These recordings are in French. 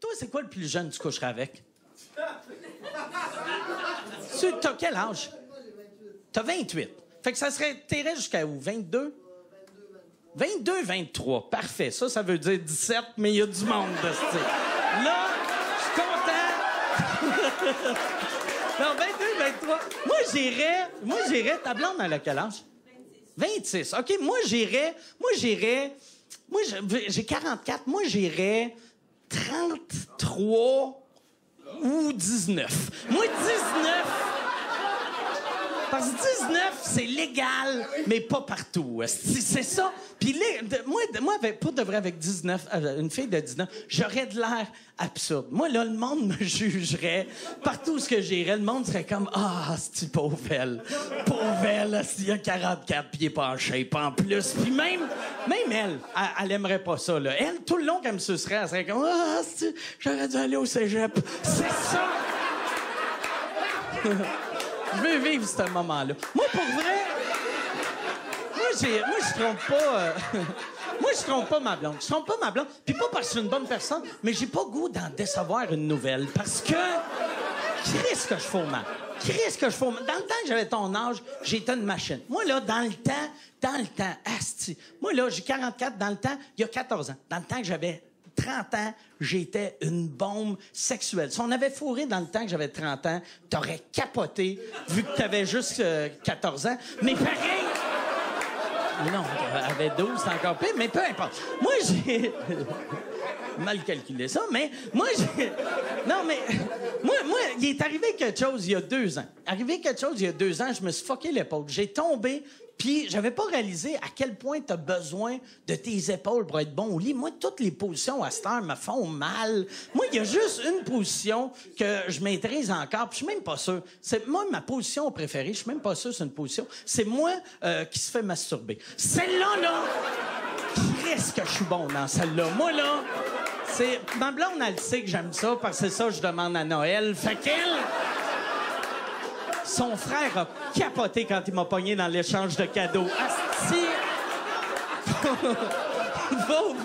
Toi, c'est quoi le plus jeune que tu coucherais avec? Tu- T'as quel âge? T'as 28. Fait que ça serait. T'irais jusqu'à où? 22? 22, 23. Parfait. Ça, ça veut dire 17, mais il y a du monde de ce. Là, je suis content. non, 22, 23. Moi, j'irais. Moi, j'irais. Ta blonde, elle a quel âge? 26. OK, moi, j'irais. Moi, j'irais. Moi, j'ai 44. Moi, j'irais 33 ou 19. Moi, 19. Parce que 19, c'est légal, mais pas partout. C'est ça. Puis moi, pour de vrai, avec 19, euh, une fille de 19, j'aurais de l'air absurde. Moi, là, le monde me jugerait. Partout où j'irais, le monde serait comme, ah, c'est pauvre elle? Pauvre elle, il y a 44 pieds pas en plus. Puis même, même elle, elle, aimerait pas ça, là. Elle, tout le long qu'elle me sucerait, elle serait comme, ah, j'aurais dû aller au cégep. C'est ça! Je veux vivre ce moment-là. Moi, pour vrai, moi, j'ai, moi, je trompe pas. euh, moi, je trompe pas ma blonde. Je trompe pas ma blonde. Puis pas parce que je suis une bonne personne, mais j'ai pas goût d'en décevoir une nouvelle. Parce que. Qu'est-ce que je fais mal? Qu'est-ce que je fais mal? Dans le temps que j'avais ton âge, j'étais une machine. Moi, là, dans le temps, dans le temps, asti. Moi, là, j'ai 44 dans le temps, il y a 14 ans. Dans le temps que j'avais 30 ans, j'étais une bombe sexuelle. Si on avait fourré dans le temps que j'avais 30 ans, t'aurais capoté, vu que t'avais juste euh, 14 ans. Mais pareil, non, elle avait 12, c'est encore pire, mais peu importe. Moi, j'ai mal calculé ça, mais moi, j'ai... Non, mais moi, moi, il est arrivé quelque chose il y a deux ans. Arrivé quelque chose il y a deux ans, je me suis fucké l'épaule. J'ai tombé, puis j'avais pas réalisé à quel point t'as besoin de tes épaules pour être bon au lit. Moi, toutes les positions à cette heure me font mal. Moi, il y a juste une position que je maîtrise encore, puis je suis même pas sûr. C'est moi ma position préférée. Je suis même pas sûr c'est une position. C'est moi euh, qui se fait masturber. Celle-là, là, qu'est-ce que je suis bon dans celle-là. Moi, là, c'est... Ma blonde, elle sait que j'aime ça, parce que c'est ça que je demande à Noël. Fait qu'elle... Son frère a capoté quand il m'a pogné dans l'échange de cadeaux. Asti! pauvre,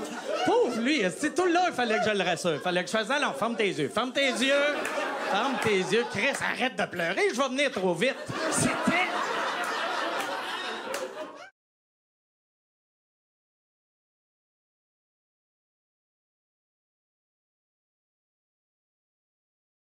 pauvre lui, c'est tout là, il fallait que je le rassure. Il fallait que je fasse, alors, ferme tes yeux, ferme tes yeux, ferme tes yeux. Chris, arrête de pleurer, je vais venir trop vite.